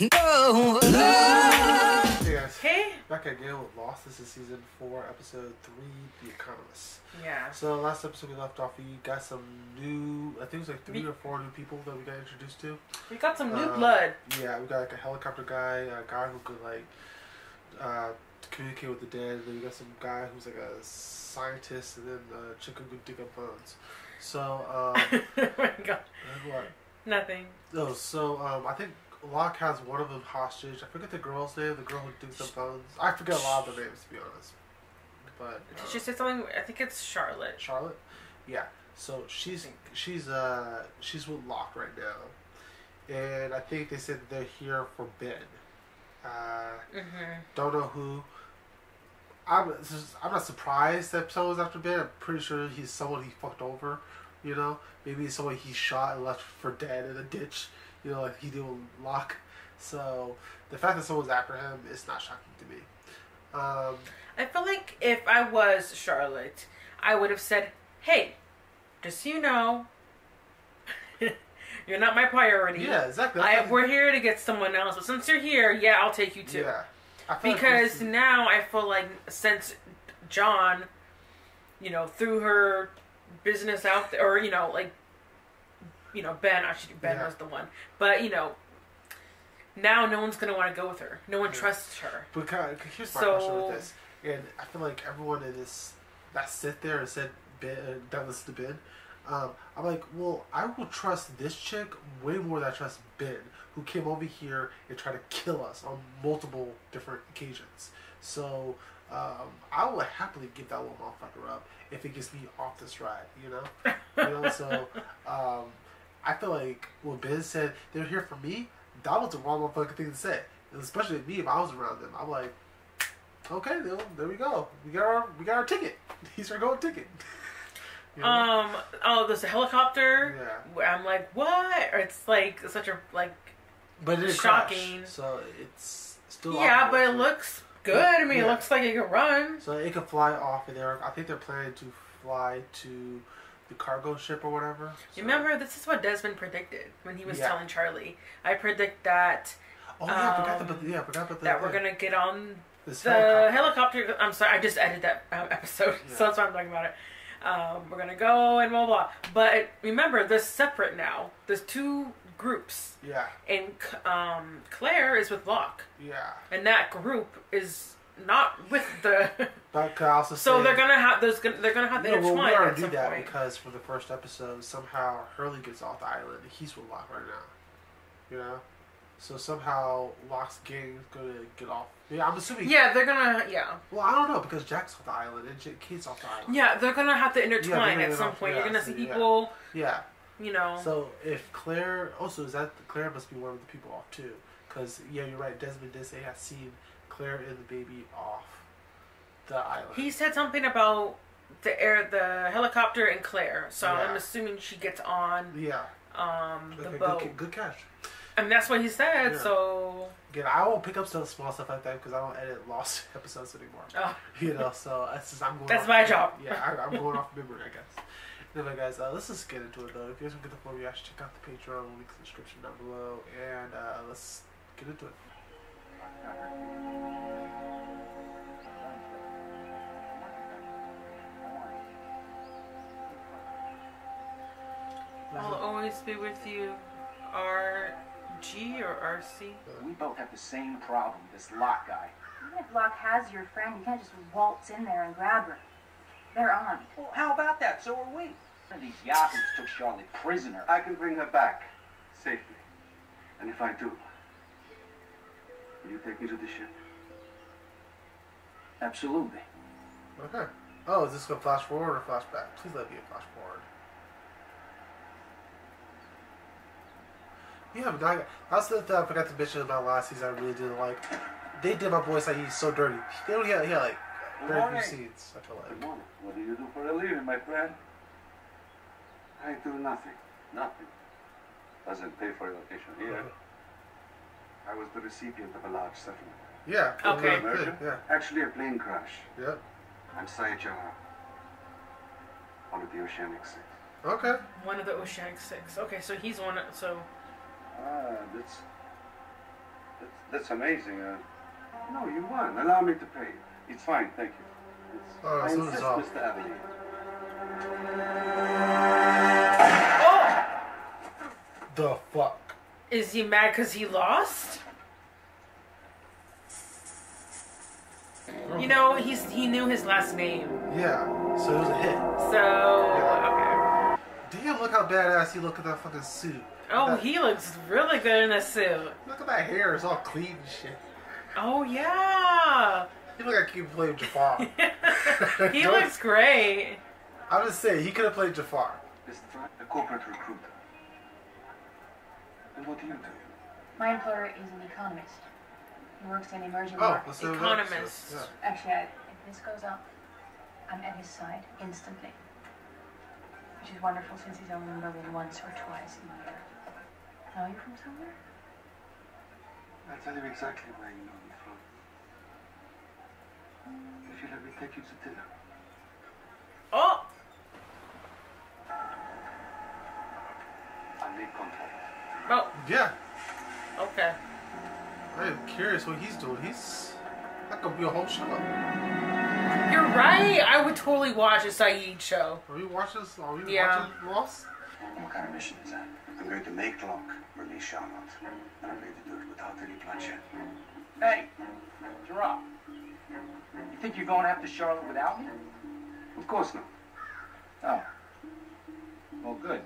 No. Hey guys, Hey. back again with Lost. This is season four, episode three, The Economist. Yeah. So last episode we left off, we got some new, I think it was like three We- or four new people that we got introduced to. We got some new Um, blood. Yeah, we got like a helicopter guy, a guy who could like uh, communicate with the dead. And then we got some guy who's like a scientist, and then a chick who could dig up bones. So, um, oh my god. what? Nothing. No, so um, I think Locke has one of them hostage. I forget the girl's name. The girl who digs up bones. I forget a lot of the names to be honest. But Did she say something? I think it's Charlotte. Charlotte, yeah. So she's she's uh she's with Locke right now, and I think they said they're here for Ben. Uh, Mm-hmm. don't know who. I'm I'm not surprised that someone's after Ben. I'm pretty sure he's someone he fucked over. You know, maybe someone he shot and left for dead in a ditch. You know, like he did with Locke. So the fact that someone's after him is not shocking to me. Um, I feel like if I was Charlotte, I would have said, "Hey, just so you know, you're not my priority. yeah, exactly. I, we're here to get someone else. But since you're here, yeah, I'll take you too. yeah. Feel like Because now I feel like since John, you know, threw her business out there, or you know, like, you know, Ben. Actually, Ben Yeah. was the one. But you know, now no one's gonna want to go with her. No one Yeah. trusts her. Because here's my So- question with this, and I feel like everyone in this that sit there and said Ben, uh, that was to Ben. Um, I'm like, well, I will trust this chick way more than I trust Ben, who came over here and tried to kill us on multiple different occasions. So um, I will happily give that little motherfucker up if it gets me off this ride. You know, you know. So um, I feel like when Ben said they're here for me, that was the wrong motherfucking thing to say. And especially me if I was around them. I'm like, okay, there, there we go. We got our we got our ticket. He's our going ticket. You know? Um. Oh, there's a helicopter. yeah, I'm like, what? Or it's like such a like. but it's shocking. Crash, so it's still Yeah, but it looks good. I mean, it looks like it can run. So it can fly off of there. I think they're planning to fly to the cargo ship or whatever. So- Remember, this is what Desmond predicted when he was Yeah. telling Charlie. I predict that Oh yeah, I forgot um, about yeah, forgot about the, that we're gonna get on this the helicopter. I'm sorry, I just edited that um, episode, Yeah. so that's why I'm talking about it. Um, we're gonna go and blah blah. But remember, they're separate now. There's two groups, Yeah, and um, Claire is with Locke, yeah. and that group is not with the. But could also so say, they're gonna have there's gonna they're gonna have to No, well, we intertwine already some that point. because for the first episode, somehow Hurley gets off the island. He's with Locke right now. You know? So somehow Locke's gang is going to get off. Yeah, I'm assuming. Yeah, they're gonna yeah Well, I don't know because Jack's off the island and J- Kate's off the island. yeah they're gonna have to intertwine gonna at some off- point. yeah, You're gonna see yeah. people, Yeah. you know. So if Claire. Also, is that. Claire must be one of the people off too. Because, yeah, you're right. Desmond did say has seen Claire and the baby off the island. He said something about the air, the helicopter, and Claire. So Yeah. I'm assuming she gets on yeah. um, the Okay, boat. good, good catch. Mean, that's what he said. Yeah. So Again, I won't pick up some small stuff like that because I don't edit lost episodes anymore. oh, You know, so that's just, I'm going. That's my job. Yeah, I, I'm going off memory, I guess. Anyway, guys, uh, let's just get into it though. If you guys want to get the full reaction, check out the Patreon link in the description down below, and uh, let's get into it. I'll always be with you. R G or R C. We both have the same problem, this Locke guy. Even if Locke has your friend, you can't just waltz in there and grab her. They're on. Well, how about that? So are we. One of these yahoos took Charlotte prisoner. I can bring her back safely. And if I do, will you take me to the ship? Absolutely. Okay. Oh, is this to flash forward or flash back? Please let me a flash forward. Yeah, but I, that's the thing I forgot to mention about last season. I really didn't like. They did my voice like he's so dirty. They only had, he had like Good very few scenes. I feel Good like. morning. What do you do for a living, my friend? I do nothing. Nothing. Doesn't pay for your vacation here. Uh-huh. I was the recipient of a large settlement. Yeah. Okay. good, good, Yeah. Actually, a plane crash. Yeah. I'm Sayid Jarrah, one of the Oceanic Six. Okay. One of the Oceanic Six. Okay, so he's one. So Ah, that's That's, that's amazing. Uh, no, you won. Allow me to pay. It's fine, thank you. It's, Oh, I so insist, off. Mr. Avellino. Oh! The fuck. Is he mad because he lost? You know, he's he knew his last name. Yeah. So it was a hit. So, okay. Do you look how badass he look in that fucking suit? Oh, That- he looks really good in a suit. Look at that hair. It's all clean and shit. Oh, yeah. He look like he could play Jafar. he looks great. I'm just saying, he could have played Jafar. Mr. Frank, a corporate recruiter. And what do you do? My employer is an economist. He works in emerging Oh, markets. let's do it. Economist. Yeah. Actually, I, if this goes up, I'm at his side instantly. Which is wonderful since he's only in Berlin once or twice a year. Know you from somewhere? I'll tell you exactly where you know me from. If you let me take you to dinner. Oh! I need make contact. Oh, Yeah. okay. I'm curious what he's doing. He's that could be a whole show. You're right. I would totally watch a Sayid show. Are we watching? this- Are we Yeah. watching Lost? What kind of mission is that? I'm going to make Locke release Charlotte. And I'm going to do it without any bloodshed. Hey, Gerard. You think you're going after Charlotte without me? Of course not. Oh. Well, good.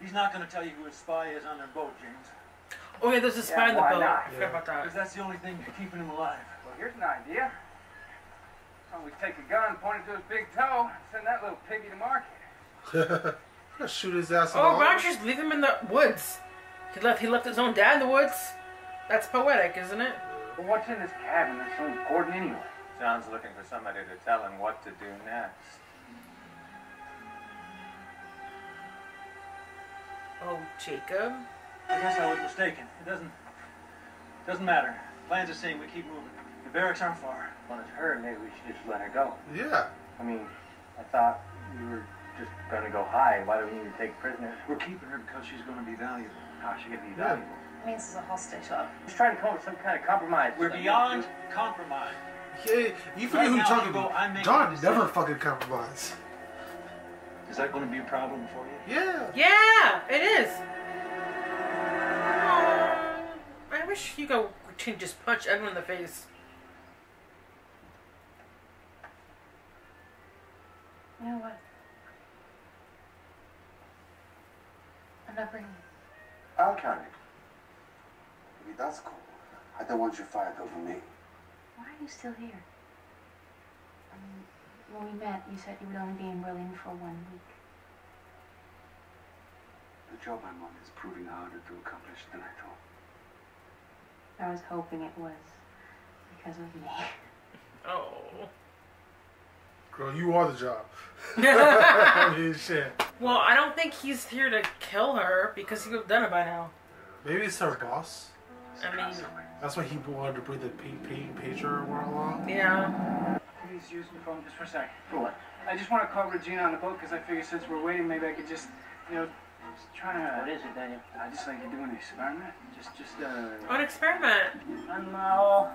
He's not going to tell you who his spy is on their boat, James. Oh, yeah, there's a spy Yeah, in the why boat. not? I forgot about Because that's the only thing keeping him alive. Well, here's an idea. Well, we take a gun, point it to his big toe, and send that little piggy to market. Gonna shoot his ass. in Oh, why don't you just leave him in the woods? He left. He left his own dad in the woods. That's poetic, isn't it? But what's in this cabin that's so important anyway? John's looking for somebody to tell him what to do next. Oh, Jacob. I guess I was mistaken. It doesn't doesn't matter. Plan's are same. We keep moving. The barracks aren't far. Well, it's her. Maybe we should just let her go. Yeah. I mean, I thought we were just gonna go hide. Why do we need to take prisoners? We're keeping her because she's going to be valuable. How she gonna be valuable? I mean, this is a hostage club. Just trying to come up with some kind of compromise. We're beyond compromise. Yeah, you forget Right who you're talking about. I'm making John never fucking compromise. Is that going to be a problem for you? Yeah. Yeah, it is. Aw, I wish Hugo could just punch everyone in the face. You know what? I'm not bringing it. I'll carry it. Maybe that's cool. I don't want you fired over me. Why are you still here? I mean, when we met, you said you would only be in Berlin for one week. The job I'm on is proving harder to accomplish than I thought. I was hoping it was because of me. Oh. Girl, you are the job. I mean, shit. Well, I don't think he's here to kill her because he would have done it by now. Maybe it's her boss. I mean, That's why he wanted to bring the pa- pa- pager along. yeah. Please use the phone just for a sec. For what? I just want to call Regina on the boat because I figure since we're waiting, maybe I could just, you know, just try What to. is it, Daniel? I just like to do an experiment. Just, just, uh. An experiment. I'm all.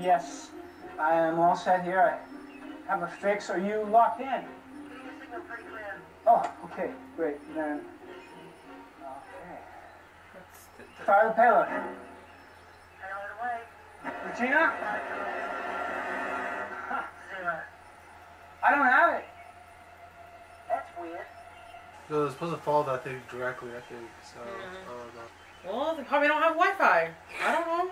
Yes, I am all set here. I have a fix. Are you locked in? Oh, okay, great. Then. Okay. That's- Fire the payload. Regina? I don't have it. That's weird. No, they're supposed to follow that thing directly, I think. So, I don't know. Well, they probably don't have Wi-Fi. I don't know.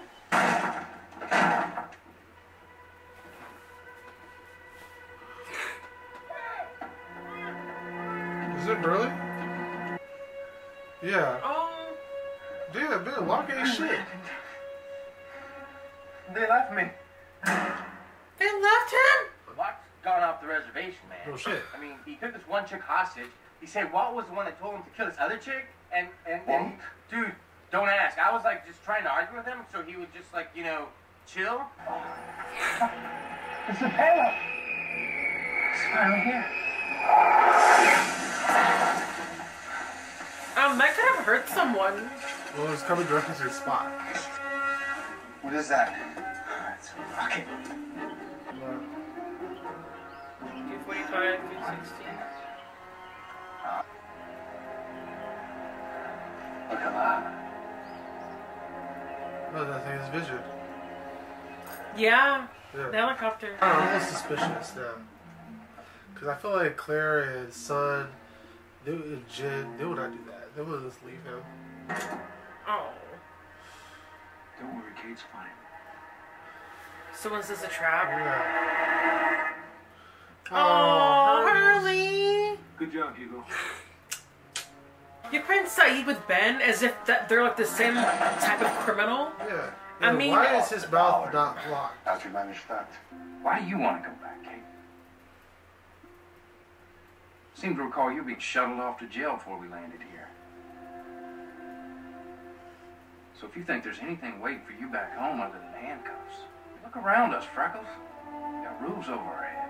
Is it really? Yeah. Um, Damn, man, Locke ain't shit. They left me. they left him. Locke's gone off the reservation, man. No shit. I mean, he took this one chick hostage. He said Walt was the one that told him to kill this other chick, and and, and dude, don't ask. I was like just trying to argue with him, so he would just like you know chill. It's the payload. It's finally here. Um, that could have hurt someone. Well, it's coming directly to your spot. What is that? It's a rocket. But, 245, 260. Look alive. no, that thing is vision. Yeah, Yeah. the helicopter. I'm a little suspicious now. Because I feel like Claire and Sun, they, and Jin, they would not do that. They would just leave him. Oh. Don't worry, Kate's fine. So was this a trap? Yeah. Oh, Hurley! Good job, Hugo. You're playing Sayid with Ben as if that they're like the same type of criminal. Yeah. I Yeah, mean- why is his mouth not blocked? How'd you manage that? Why do you want to go back, Kate? Seem to recall you being shuttled off to jail before we landed here. So if you think there's anything waiting for you back home other than handcuffs, look around us, Freckles. We got roofs over our heads,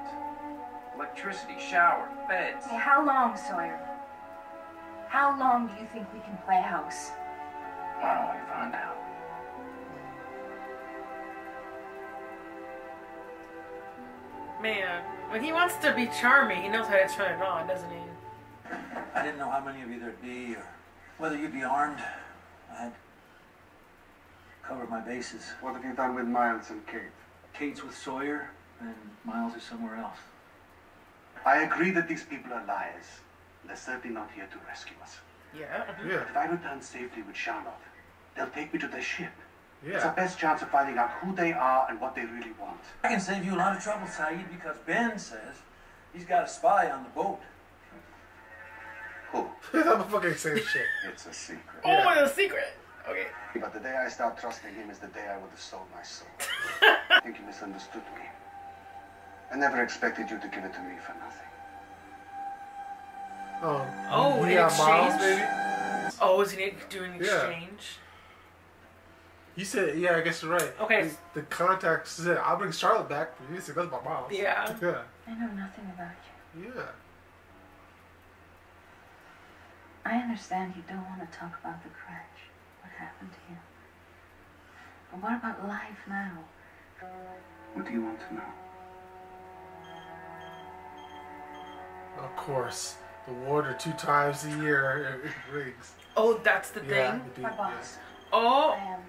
electricity, showers, beds. Hey, how long, Sawyer? How long do you think we can play house? Why don't we find out? Man, when he wants to be charming, he knows how to turn it on, doesn't he? I didn't know how many of you there'd be or whether you'd be armed. I had covered my bases. What have you done with Miles and Kate? Kate's with Sawyer, and Miles is somewhere else. I agree that these people are liars. They're certainly not here to rescue us. Yeah. Yeah. If I return safely with Charlotte, they'll take me to their ship. Yeah. It's our best chance of finding out who they are and what they really want. I can save you a lot of trouble, Sayid, because Ben says he's got a spy on the boat. Who? I'm fucking saying shit. It's a secret. Oh, Yeah. it's a secret. Okay. But the day I start trusting him is the day I would have sold my soul. I think you misunderstood me. I never expected you to give it to me for nothing. Oh, Oh, in yeah, Miles, exchange? baby. Oh, is he doing an Yeah. exchange? You said, yeah, I guess you're right. Okay. The, the contact said, I'll bring Charlotte back. But you said, that's my mom. Yeah. Yeah. I know nothing about you. Yeah. I understand you don't want to talk about the crash, what happened to you. But what about life now? What do you want to know? Of course. The water two times a year it rings. Oh, that's the Yeah. thing. the My big- boss. Oh, I am.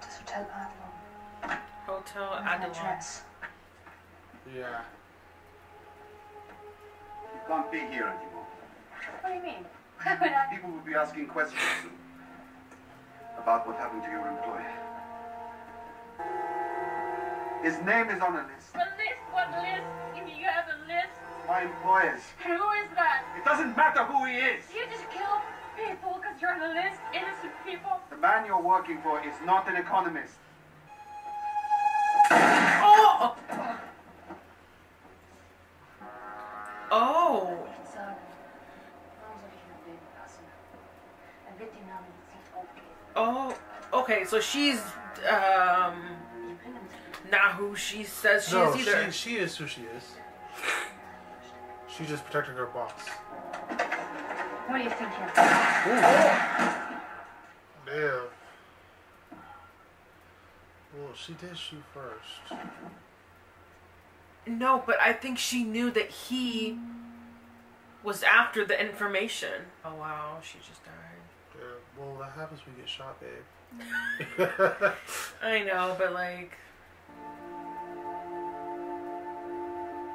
Hotel Adlon. Hotel Where's my Adlon. dress? Yeah. You can't be here anymore. What do you mean? Why would I? People will be asking questions soon about what happened to your employee. His name is on a list. A list? What list? If you have a list, My employers. who is that? It doesn't matter who he is. You just kill people because you're on the list, innocent people. The man you're working for is not an economist. Oh! Oh! Sagen, warum soll ich ihn leben lassen? Wird den Namen jetzt nicht aufgeben. Oh, okay, so she's um who she says she no, is either. she, she is who she is. She's just protecting her boss. What do you think here? Damn. Well, she did shoot first. No, but I think she knew that he was after the information. Oh wow, she just died. Yeah. Well, that happens when you get shot, babe. I know, but like,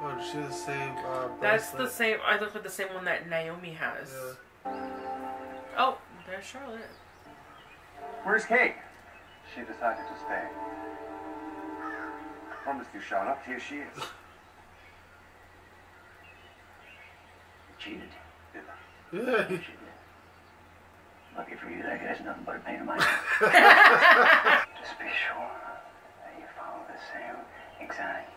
oh, did she the same uh, that's the same. I look at the same one that Naomi has. Yeah. Oh, there's Charlotte. Where's Kate? She decided to stay. Promised you, Charlotte. Here she is. Cheated. Yeah. Lucky for you, that guy's nothing but a pain in my ass. Just be sure that you follow the same exact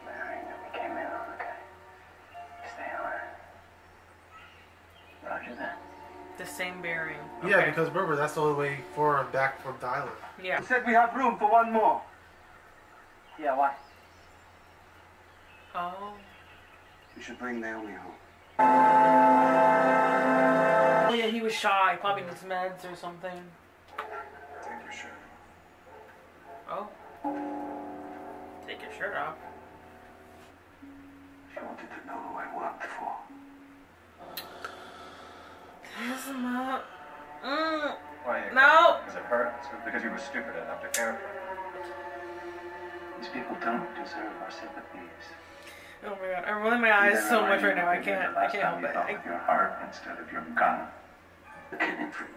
same bearing. Yeah, Okay. because remember, that's the only way for and back from the island. yeah. You said we have room for one more. Yeah, why? Oh. We should bring Naomi home. Oh yeah, he was shy. Probably needs meds or something. Take your shirt. Oh. Take your shirt off. She wanted to know who I worked for. Kiss him up. Mm. Why? No. Because it hurts? Because you were stupid enough to care for her? These people don't deserve our sympathies. Oh my god, I'm rolling my eyes so much right now. I can't. I can't help it. I, your heart instead of your gun. Killing for you.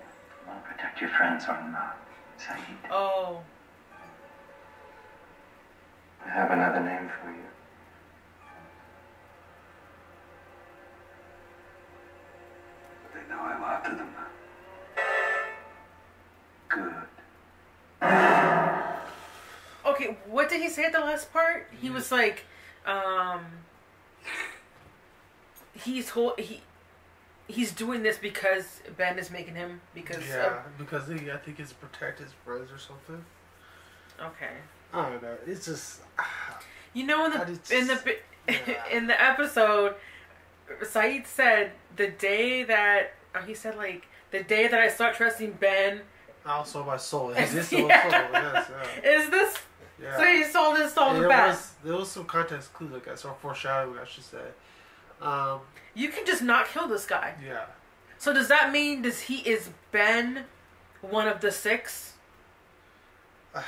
Want to protect your friends or not, Sayid? oh. I have another name for you. What did he say at the last part? He was like, um, he's whole he. He's doing this because Ben is making him because Yeah, because he, I think it's to protect his friends or something. okay. I don't know. It's just You know in the just- in the yeah. in the episode, Sayid said the day that oh, he said like the day that I start trusting Ben I also my soul. Is this Yeah. soul. Yes, yeah. is this. Yeah. So he sold his soul And to there was there was some context clues, like I guess, or foreshadowing, I should say. Um, You can just not kill this guy. yeah. So does that mean does he is Ben one of the six? I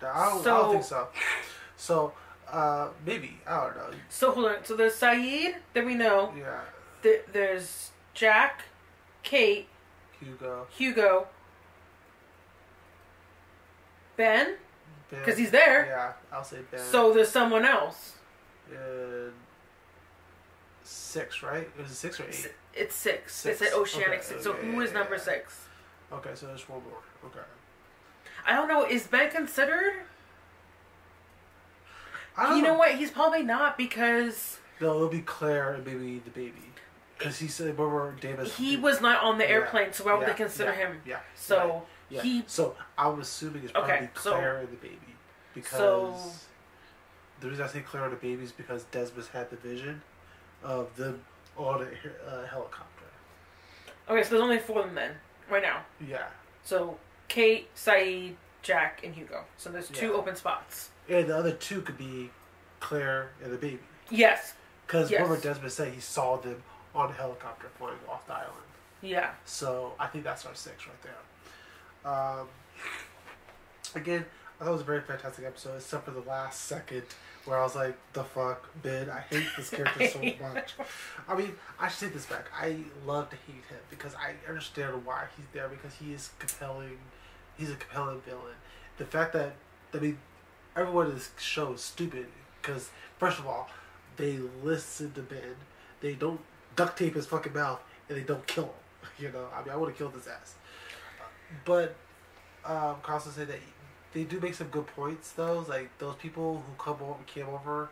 don't, I don't think so. So uh, maybe I don't know. So hold on. So there's Sayid that we know. Yeah, Th- There's Jack, Kate, Hugo. Hugo, Ben, because he's there. Yeah, I'll say Ben. So there's someone else. and six, right? It was six or eight. S- It's six. Six. It's an oceanic Okay, six. So okay, who is yeah, number yeah. six? Okay, so there's one more. Okay. I don't know. Is Ben considered? I don't You know what? He's probably not because No, it'll be Claire and maybe the baby. Because he said, remember Davis. he was not on the Yeah, airplane. So why would yeah, they consider yeah, him? Yeah. So Yeah. he. So I'm assuming it's probably Okay, so- Claire and the baby because So- the reason I say Claire and the baby is because Desmond had the vision of them on a uh, helicopter. Okay, so there's only four of them then right now. Yeah, So Kate, Sayid, Jack, and Hugo. So there's two Yeah. open spots. and the other two could be Claire and the baby Yes. because Yes. remember Desmond said he saw them on a helicopter flying off the island. Yeah. So I think that's our six right there. Um, again, I thought it was a very fantastic episode, except for the last second where I was like, "The fuck, Ben! I hate this character so much." I mean, I should take this back. I love to hate him because I understand why he's there because he is compelling. He's a compelling villain. The fact that I mean, everyone in this show is stupid because first of all, they listen to Ben. They don't duct tape his fucking mouth and they don't kill him. You know, I mean, I would have killed his ass. But um, can also say that they do make some good points though. Like those people who come over, came over,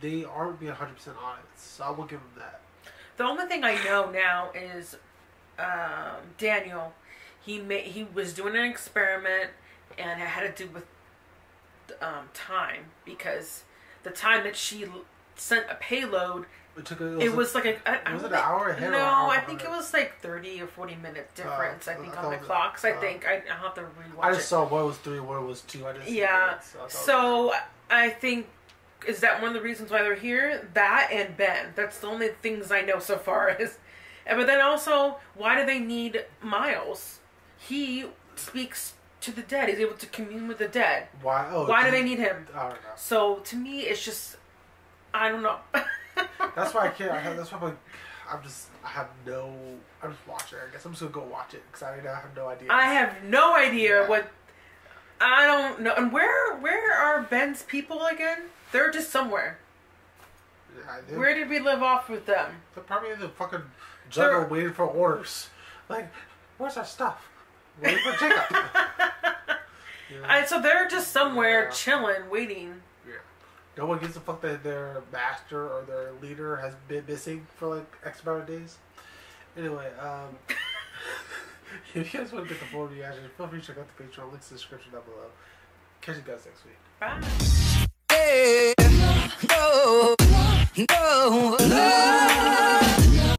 they aren't being hundred percent honest. So I will give them that. The only thing I know now is um, Daniel. He made he was doing an experiment, and it had to do with um, time because the time that she sent a payload, It took. A, it was like a. I, I was don't it an hour ahead or No, an hour I think it was like thirty or forty minute difference. I I think thought on the it was- clocks. I uh, think I I have to rewatch I it. just saw what was three, what was two. I the Yeah. I thought it was- So I think is that one of the reasons why they're here? That and Ben. That's the only things I know so far. Is, and but then also, why do they need Miles? He speaks to the dead. He's able to commune with the dead. why? Oh, Why do they need him? I don't know. So to me, it's just I don't know. That's why I can't. I have, that's why I'm, like, I'm just. I have no. I'm just watching. I guess I'm just gonna go watch it because I, I have no idea. I have no idea Yeah. what. I don't know. And where where are Ben's people again? They're just somewhere. Yeah, they- Where did we live off with them? They're probably in the fucking jungle They're- waiting for orders. Like, where's our stuff? Waiting for Jacob. Yeah. And so they're just somewhere Yeah. chilling, waiting. No one gives a fuck that their master or their leader has been missing for like X amount of days. Anyway, um, if you guys want to get the full reaction, feel free to check out the Patreon. Links in the description down below. Catch you guys next week. Bye. no, no, no.